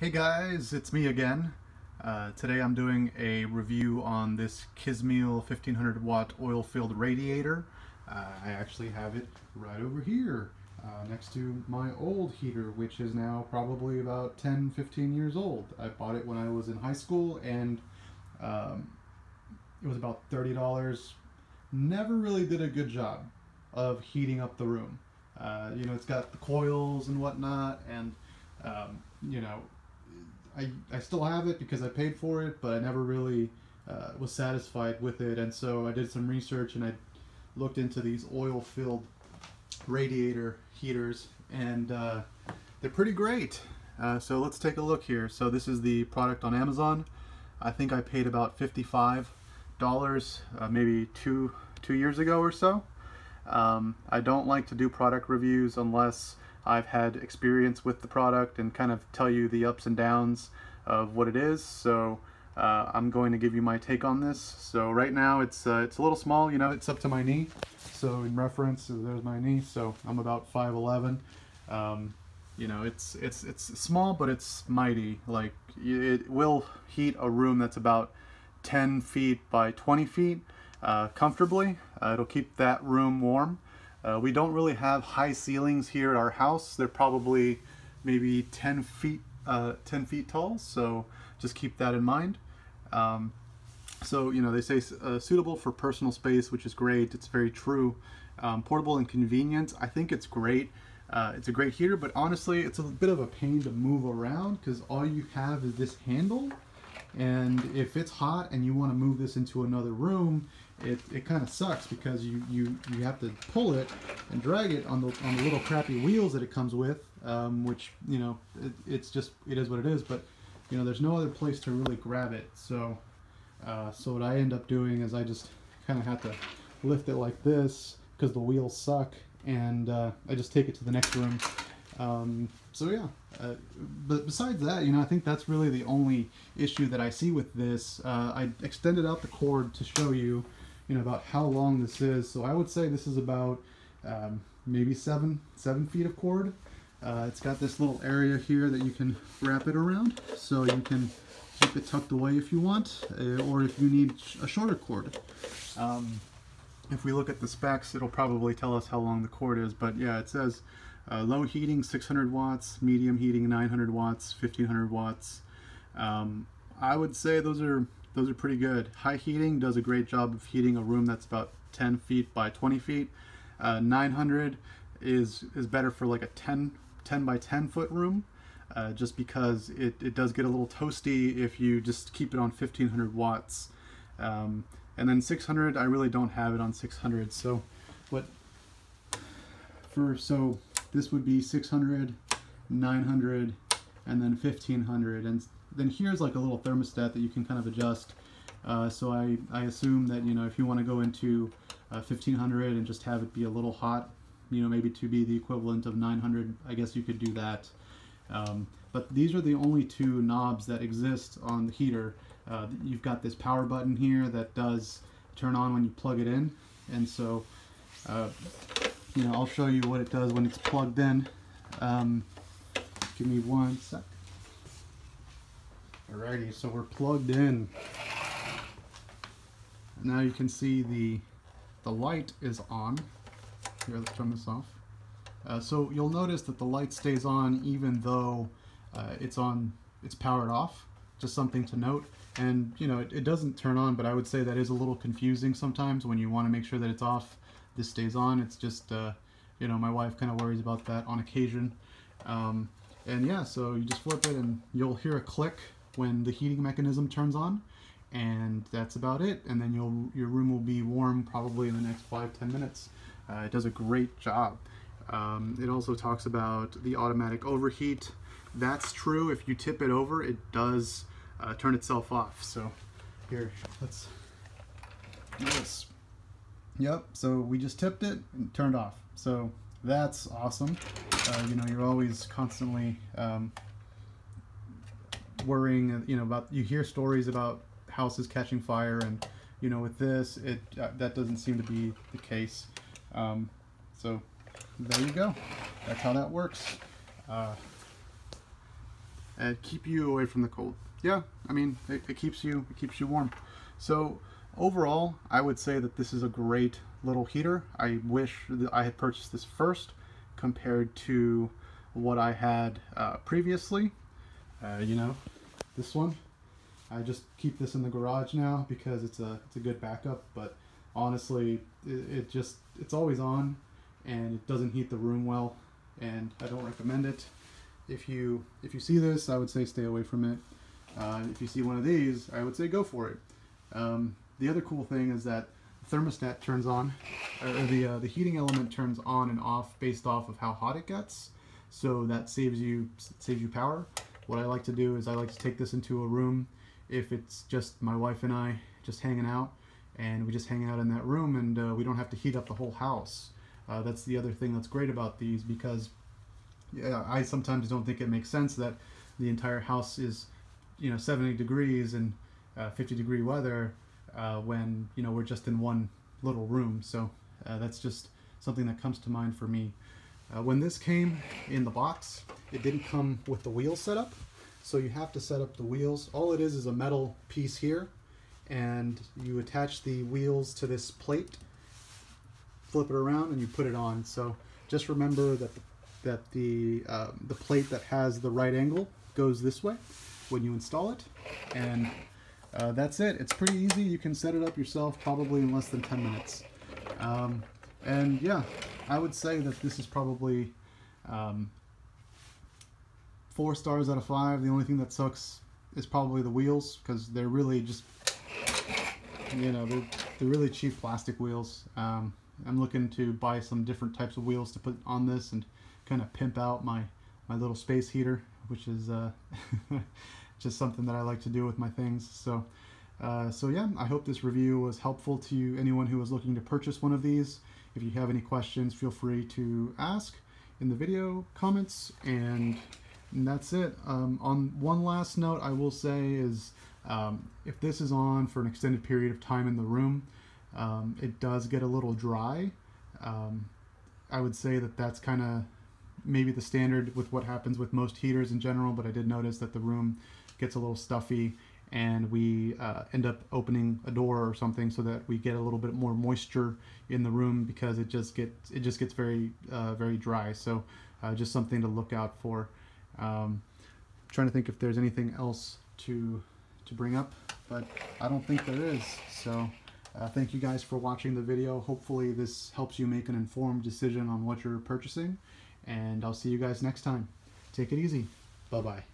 Hey guys, it's me again. Uh, today I'm doing a review on this Kismile 1500 watt oil filled radiator. Uh, I actually have it right over here uh, next to my old heater which is now probably about 10-15 years old. I bought it when I was in high school and um, it was about $30. Never really did a good job of heating up the room. Uh, you know, it's got the coils and whatnot and um, you know, I, I still have it because I paid for it, but I never really uh, was satisfied with it. And so I did some research and I looked into these oil filled radiator heaters, and uh, they're pretty great. Uh, so let's take a look here. So this is the product on Amazon. I think I paid about $55 uh, maybe two, two years ago or so. Um, I don't like to do product reviews unless I've had experience with the product and kind of tell you the ups and downs of what it is. So uh, I'm going to give you my take on this. So right now it's uh, it's a little small, you know, it's up to my knee. So in reference, there's my knee. So I'm about 5'11". Um, you know, it's it's it's small, but it's mighty. Like it will heat a room that's about 10 feet by 20 feet uh, comfortably. Uh, it'll keep that room warm. Uh, we don't really have high ceilings here at our house. They're probably maybe 10 feet, uh, 10 feet tall, so just keep that in mind. Um, so, you know, they say uh, suitable for personal space, which is great. It's very true. Um, portable and convenient. I think it's great. Uh, it's a great heater, but honestly, it's a bit of a pain to move around because all you have is this handle. And if it's hot and you want to move this into another room, it, it kind of sucks because you, you, you have to pull it and drag it on the, on the little crappy wheels that it comes with, um, which, you know, it, it's just, it is what it is, but, you know, there's no other place to really grab it. So, uh, so what I end up doing is I just kind of have to lift it like this because the wheels suck and uh, I just take it to the next room. Um, so yeah, uh, but besides that, you know, I think that's really the only issue that I see with this. Uh, I extended out the cord to show you you know, about how long this is. So I would say this is about um, maybe seven, seven feet of cord. Uh, it's got this little area here that you can wrap it around. So you can keep it tucked away if you want, uh, or if you need a shorter cord. Um, if we look at the specs, it'll probably tell us how long the cord is, but yeah, it says uh, low heating 600 watts, medium heating 900 watts, 1500 watts. Um, I would say those are those are pretty good. High heating does a great job of heating a room that's about 10 feet by 20 feet. Uh, 900 is is better for like a 10 10 by 10 foot room uh, just because it, it does get a little toasty if you just keep it on 1500 watts um, and then 600 I really don't have it on 600 so what for so this would be 600 900 and then 1500 and then here's like a little thermostat that you can kind of adjust. Uh, so I, I assume that, you know, if you want to go into uh, 1500 and just have it be a little hot, you know, maybe to be the equivalent of 900, I guess you could do that. Um, but these are the only two knobs that exist on the heater. Uh, you've got this power button here that does turn on when you plug it in. And so, uh, you know, I'll show you what it does when it's plugged in. Um, give me one sec. Alrighty, so we're plugged in. Now you can see the the light is on. Here, let's turn this off. Uh, so you'll notice that the light stays on even though uh, it's on, it's powered off. Just something to note. And you know, it, it doesn't turn on, but I would say that is a little confusing sometimes when you want to make sure that it's off. This stays on. It's just, uh, you know, my wife kind of worries about that on occasion. Um, and yeah, so you just flip it and you'll hear a click when the heating mechanism turns on and that's about it. And then you'll your room will be warm probably in the next five ten minutes. Uh, it does a great job. Um, it also talks about the automatic overheat. That's true. If you tip it over it does uh, turn itself off. So here let's yes yep so we just tipped it and turned off. So that's awesome uh, you know you're always constantly um, worrying, you know, about you hear stories about houses catching fire, and you know, with this, it uh, that doesn't seem to be the case. Um, so there you go. That's how that works. Uh, and keep you away from the cold. Yeah, I mean, it, it keeps you it keeps you warm. So overall, I would say that this is a great little heater. I wish that I had purchased this first compared to what I had uh, previously. Uh, you know, this one. I just keep this in the garage now because it's a it's a good backup. But honestly, it, it just it's always on, and it doesn't heat the room well, and I don't recommend it. If you if you see this, I would say stay away from it. Uh, if you see one of these, I would say go for it. Um, the other cool thing is that thermostat turns on, or the uh, the heating element turns on and off based off of how hot it gets. So that saves you saves you power. What I like to do is I like to take this into a room if it's just my wife and I just hanging out and we just hang out in that room and uh, we don't have to heat up the whole house. Uh, that's the other thing that's great about these because yeah, I sometimes don't think it makes sense that the entire house is you know 70 degrees and uh, 50 degree weather uh, when you know we're just in one little room. So uh, that's just something that comes to mind for me. Uh, when this came in the box, it didn't come with the wheel setup. So you have to set up the wheels. All it is is a metal piece here and you attach the wheels to this plate, flip it around and you put it on. So just remember that the, that the, um, the plate that has the right angle goes this way when you install it. And uh, that's it. It's pretty easy. You can set it up yourself probably in less than 10 minutes. Um, and yeah, I would say that this is probably um, four stars out of five. The only thing that sucks is probably the wheels because they're really just, you know, they're, they're really cheap plastic wheels. Um, I'm looking to buy some different types of wheels to put on this and kind of pimp out my, my little space heater, which is uh, just something that I like to do with my things. So, uh, so yeah, I hope this review was helpful to you anyone who was looking to purchase one of these. If you have any questions, feel free to ask in the video comments and and that's it. Um, on one last note, I will say is um, if this is on for an extended period of time in the room, um, it does get a little dry. Um, I would say that that's kind of maybe the standard with what happens with most heaters in general, but I did notice that the room gets a little stuffy and we uh, end up opening a door or something so that we get a little bit more moisture in the room because it just gets it just gets very uh, very dry. So uh, just something to look out for. Um, trying to think if there's anything else to to bring up, but I don't think there is. So uh, thank you guys for watching the video. Hopefully this helps you make an informed decision on what you're purchasing, and I'll see you guys next time. Take it easy. Bye-bye.